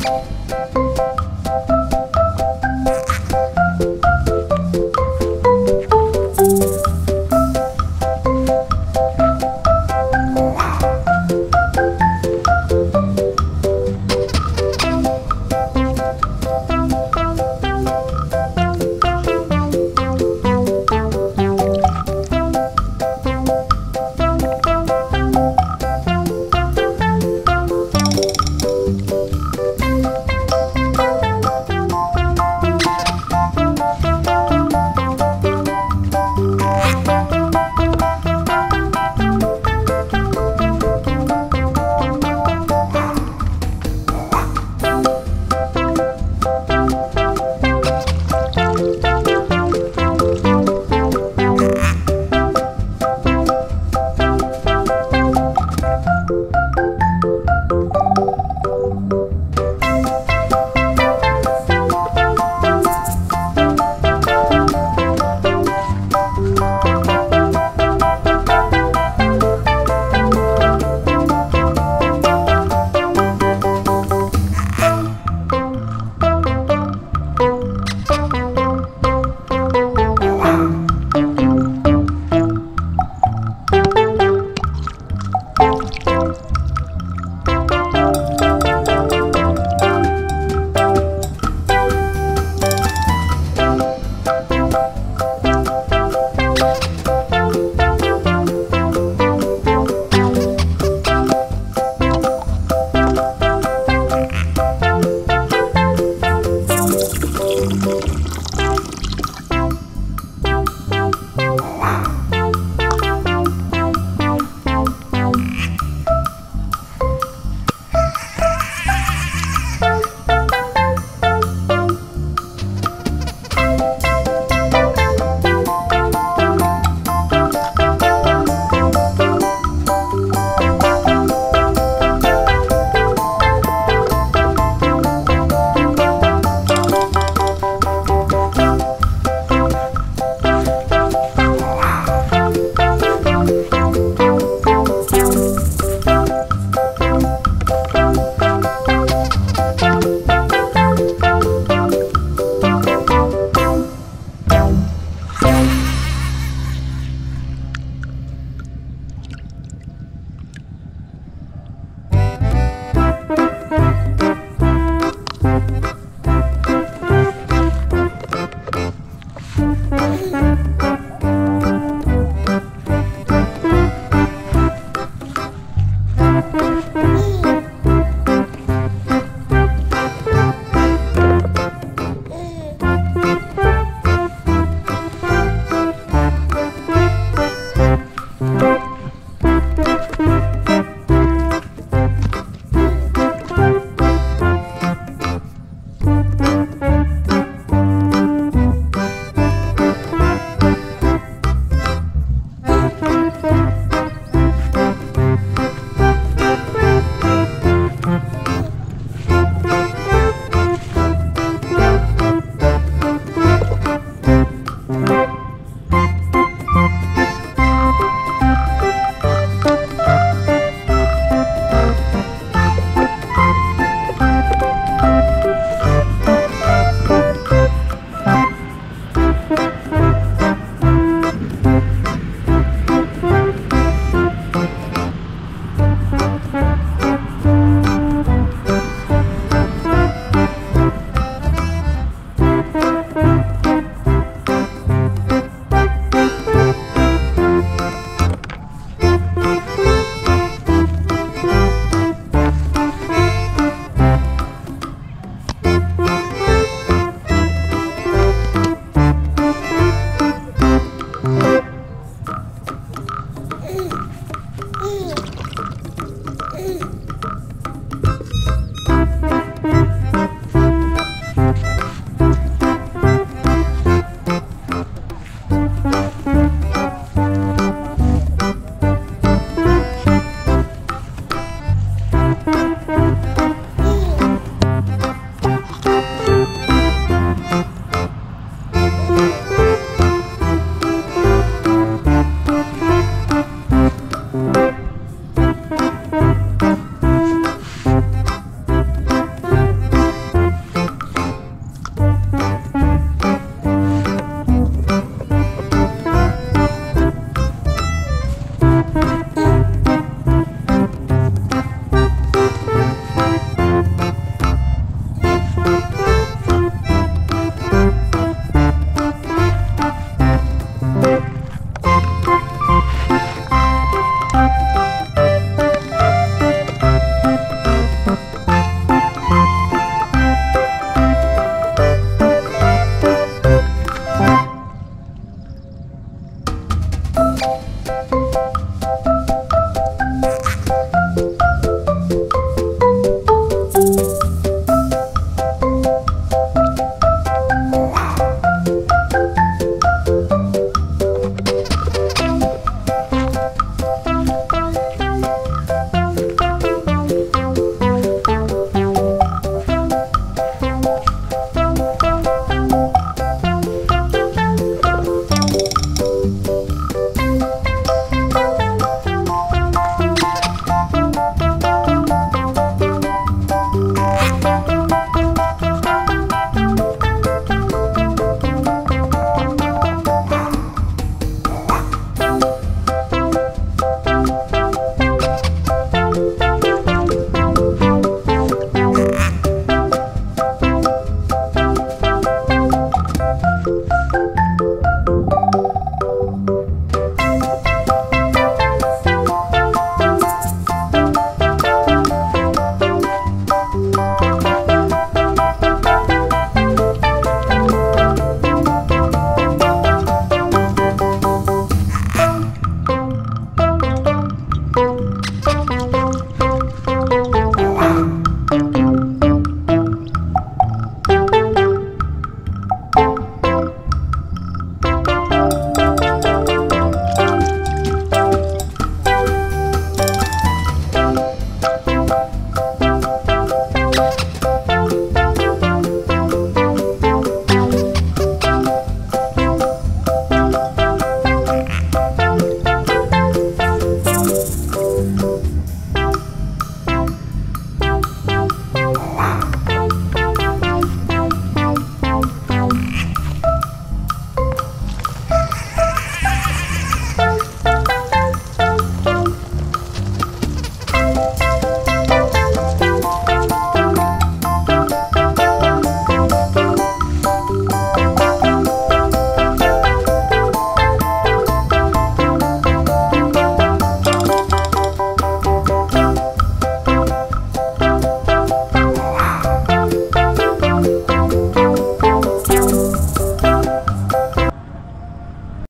Música